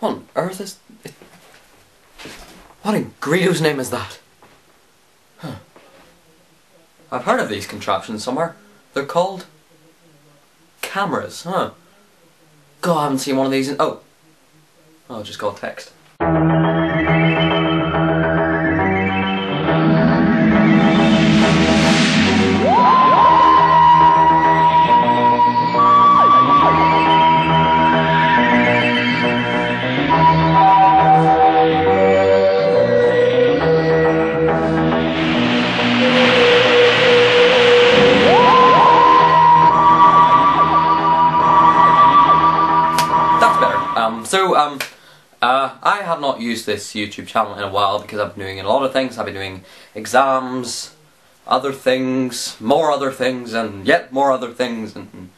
What on earth is... It, what in Greedo's name is that? Huh. I've heard of these contraptions somewhere. They're called... Cameras, huh? God, I haven't seen one of these in... Oh. Oh, just got text. Um, so, um, uh, I have not used this YouTube channel in a while because I've been doing a lot of things. I've been doing exams, other things, more other things, and yet more other things, and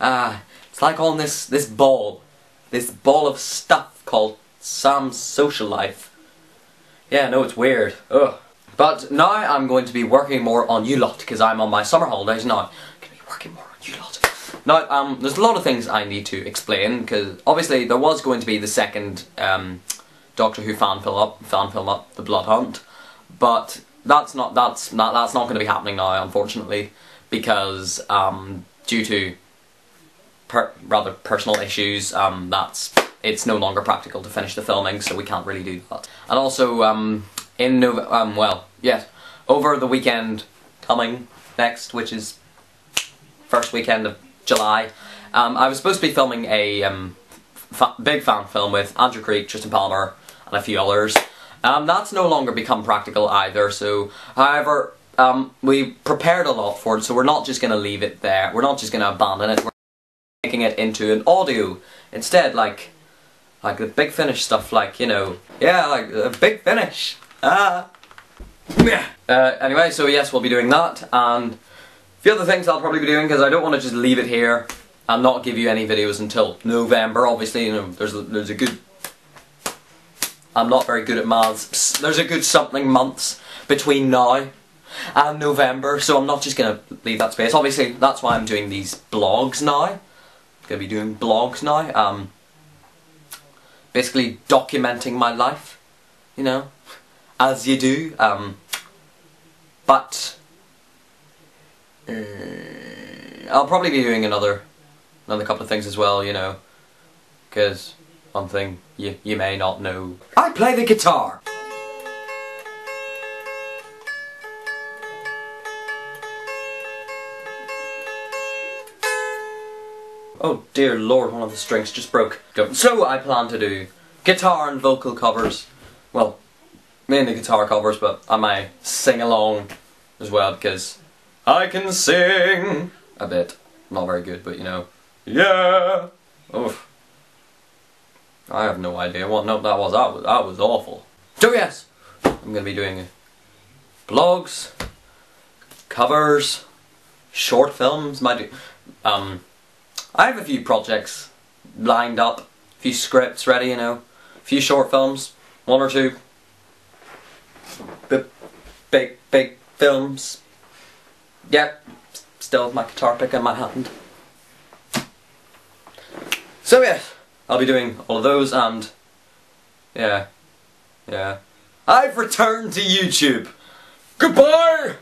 uh, it's like on this this ball, this ball of stuff called Sam's social life. Yeah, no, it's weird. Ugh. But now I'm going to be working more on you lot because I'm on my summer holidays now. I'm going to be working more. Now, um, there's a lot of things I need to explain because obviously there was going to be the second um, Doctor Who fan film up, fan film up, The Blood Hunt, but that's not that's not that's not going to be happening now, unfortunately, because um, due to per rather personal issues, um, that's it's no longer practical to finish the filming, so we can't really do that. And also, um, in Nov um, well, yes, over the weekend coming next, which is first weekend of July. Um, I was supposed to be filming a um, big fan film with Andrew Creek, Tristan Palmer, and a few others. Um, that's no longer become practical either, so, however, um, we prepared a lot for it, so we're not just going to leave it there. We're not just going to abandon it. We're making it into an audio instead, like, like the big finish stuff, like, you know, yeah, like a big finish. Ah. Uh, anyway, so yes, we'll be doing that, and few other things I'll probably be doing because I don't want to just leave it here and not give you any videos until November. Obviously, you know, there's a, there's a good. I'm not very good at maths. There's a good something months between now and November, so I'm not just gonna leave that space. Obviously, that's why I'm doing these blogs now. I'm gonna be doing blogs now. Um, basically documenting my life, you know, as you do. Um, but uh, I'll probably be doing another another couple of things as well, you know, because one thing you, you may not know. I play the guitar! Oh dear lord, one of the strings just broke. So I plan to do guitar and vocal covers. Well, mainly guitar covers, but I might sing along as well because I can sing a bit. Not very good, but you know. Yeah. Oof. I have no idea what note that was. That was that was awful. So yes, I'm gonna be doing blogs, covers, short films. My um, I have a few projects lined up, a few scripts ready. You know, a few short films, one or two. The big big films yeah, still my guitar pick in my hand. So yeah, I'll be doing all of those and yeah, yeah. I've returned to YouTube. Goodbye!